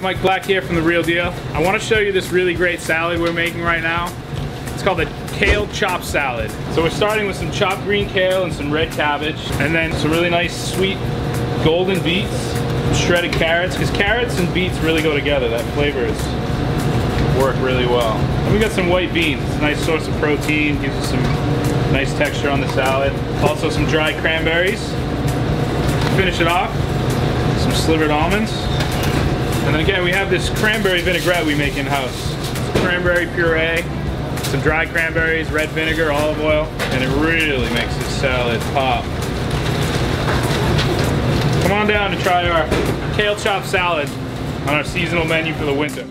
Mike Black here from The Real Deal. I want to show you this really great salad we're making right now. It's called the kale chop salad. So we're starting with some chopped green kale and some red cabbage, and then some really nice sweet golden beets, shredded carrots, because carrots and beets really go together. That flavor is work really well. And we got some white beans. It's a nice source of protein, gives us some nice texture on the salad. Also some dried cranberries. Finish it off, some slivered almonds. Again, we have this cranberry vinaigrette we make in-house. Cranberry puree, some dried cranberries, red vinegar, olive oil, and it really makes this salad pop. Come on down to try our kale chop salad on our seasonal menu for the winter.